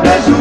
beijo.